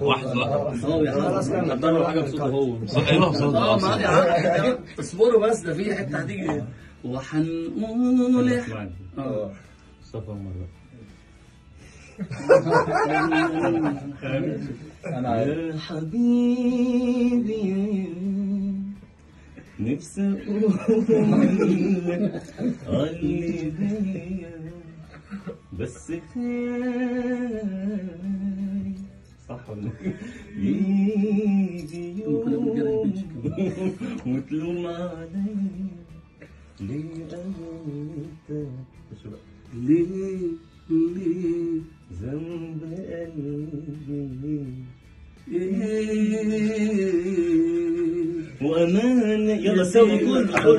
واحد ما يا عم. اصبروا بس ده في حتة هتيجي. وحنقول آه. مصطفى مرة. يا حبيبي نفسي أقول لك علي بيا. بس خايف صح ولا؟ يجي يوم وتلوم عليا ليه انت ليه ليه ذنب قلبي وأمانة يلا سوا كل كل